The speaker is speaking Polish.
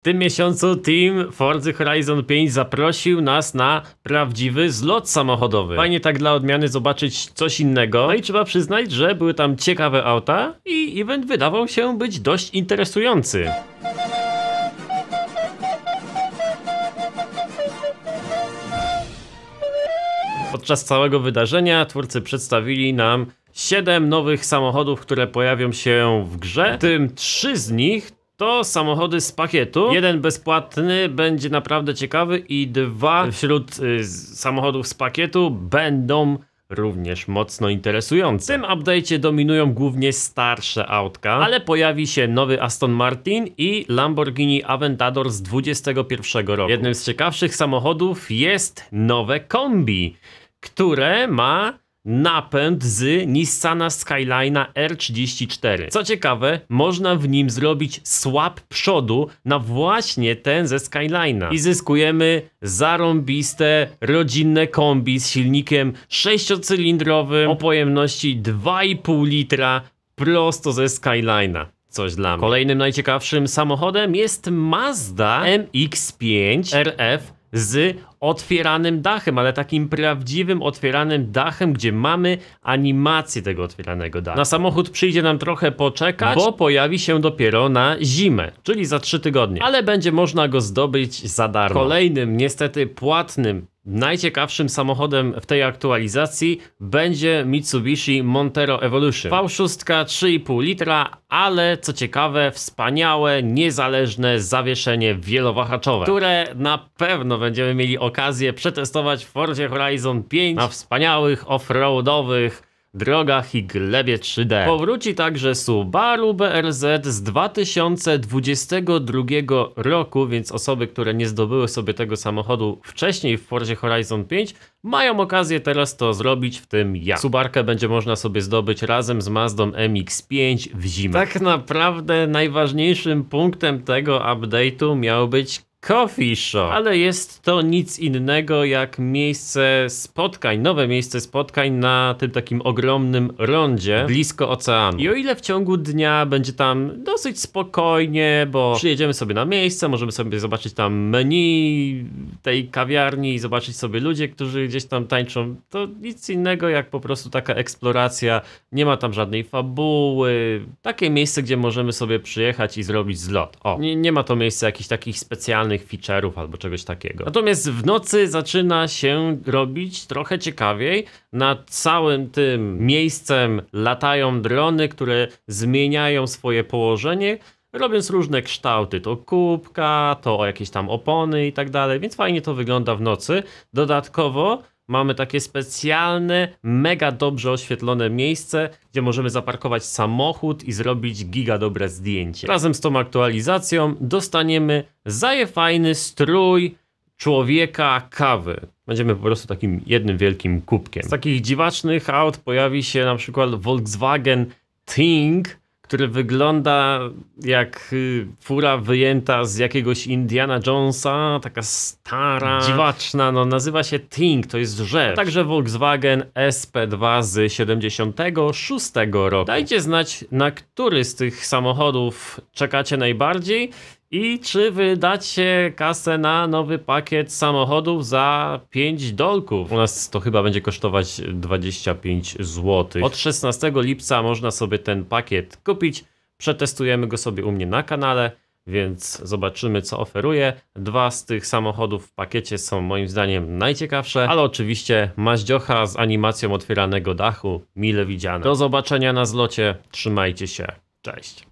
W tym miesiącu Team Forza Horizon 5 zaprosił nas na prawdziwy zlot samochodowy. Fajnie tak dla odmiany zobaczyć coś innego. No i trzeba przyznać, że były tam ciekawe auta i event wydawał się być dość interesujący. Podczas całego wydarzenia twórcy przedstawili nam 7 nowych samochodów, które pojawią się w grze, w tym 3 z nich to samochody z pakietu. Jeden bezpłatny będzie naprawdę ciekawy i dwa wśród y, samochodów z pakietu będą również mocno interesujące. W tym update'cie dominują głównie starsze autka, ale pojawi się nowy Aston Martin i Lamborghini Aventador z 21 roku. Jednym z ciekawszych samochodów jest nowe kombi, które ma napęd z Nissana Skyline'a R34. Co ciekawe, można w nim zrobić swap przodu na właśnie ten ze Skyline'a. I zyskujemy zarąbiste, rodzinne kombi z silnikiem sześciocylindrowym o pojemności 2,5 litra prosto ze Skyline'a coś dla mnie. Kolejnym najciekawszym samochodem jest Mazda MX-5 RF z otwieranym dachem, ale takim prawdziwym otwieranym dachem, gdzie mamy animację tego otwieranego dachu. Na samochód przyjdzie nam trochę poczekać, bo pojawi się dopiero na zimę, czyli za 3 tygodnie, ale będzie można go zdobyć za darmo. Kolejnym, niestety płatnym Najciekawszym samochodem w tej aktualizacji będzie Mitsubishi Montero Evolution. V6 3,5 litra, ale co ciekawe, wspaniałe, niezależne zawieszenie wielowahaczowe, które na pewno będziemy mieli okazję przetestować w Forzie Horizon 5 na wspaniałych offroadowych drogach i glebie 3D. Powróci także Subaru BRZ z 2022 roku, więc osoby, które nie zdobyły sobie tego samochodu wcześniej w Forzie Horizon 5 mają okazję teraz to zrobić, w tym ja. Subarkę będzie można sobie zdobyć razem z Mazdą MX-5 w zimę. Tak naprawdę najważniejszym punktem tego update'u miał być Coffee Shop, ale jest to nic innego jak miejsce spotkań, nowe miejsce spotkań na tym takim ogromnym rondzie blisko oceanu. I o ile w ciągu dnia będzie tam dosyć spokojnie, bo przyjedziemy sobie na miejsce, możemy sobie zobaczyć tam menu tej kawiarni i zobaczyć sobie ludzie, którzy gdzieś tam tańczą, to nic innego jak po prostu taka eksploracja, nie ma tam żadnej fabuły, takie miejsce, gdzie możemy sobie przyjechać i zrobić zlot. O, nie, nie ma to miejsca jakichś takich specjalnych specjalnych feature'ów albo czegoś takiego. Natomiast w nocy zaczyna się robić trochę ciekawiej. Nad całym tym miejscem latają drony, które zmieniają swoje położenie robiąc różne kształty, to kubka, to jakieś tam opony i tak dalej, więc fajnie to wygląda w nocy. Dodatkowo mamy takie specjalne, mega dobrze oświetlone miejsce, gdzie możemy zaparkować samochód i zrobić giga dobre zdjęcie. Razem z tą aktualizacją dostaniemy zajefajny strój człowieka kawy. Będziemy po prostu takim jednym wielkim kubkiem. Z takich dziwacznych aut pojawi się na przykład Volkswagen Ting, który wygląda jak y, fura wyjęta z jakiegoś Indiana Jonesa, taka stara, dziwaczna, no nazywa się Ting, to jest rzecz. Także Volkswagen SP2 z 76 roku. Dajcie znać, na który z tych samochodów czekacie najbardziej i czy wydacie kasę na nowy pakiet samochodów za 5 dolków? U nas to chyba będzie kosztować 25 zł. Od 16 lipca można sobie ten pakiet kupić. Przetestujemy go sobie u mnie na kanale, więc zobaczymy co oferuje. Dwa z tych samochodów w pakiecie są moim zdaniem najciekawsze, ale oczywiście maździocha z animacją otwieranego dachu, mile widziane. Do zobaczenia na zlocie, trzymajcie się, cześć.